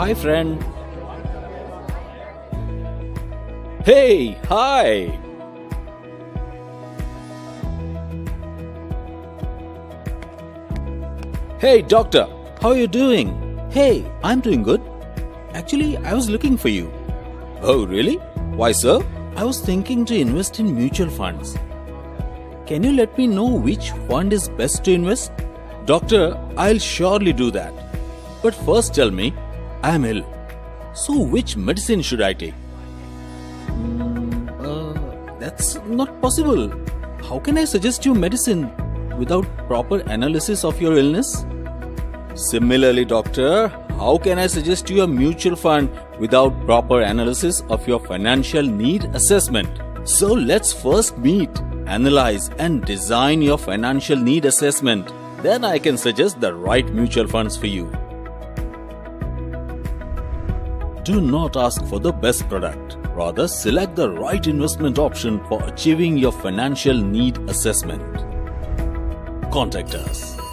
Hi, friend. Hey, hi. Hey, doctor, how are you doing? Hey, I'm doing good. Actually, I was looking for you. Oh, really? Why, sir? I was thinking to invest in mutual funds. Can you let me know which fund is best to invest? Doctor, I'll surely do that. But first tell me, I am ill. So, which medicine should I take? Uh, that's not possible. How can I suggest you medicine without proper analysis of your illness? Similarly, doctor, how can I suggest you a mutual fund without proper analysis of your financial need assessment? So let's first meet, analyze and design your financial need assessment. Then I can suggest the right mutual funds for you. Do not ask for the best product. Rather, select the right investment option for achieving your financial need assessment. Contact us.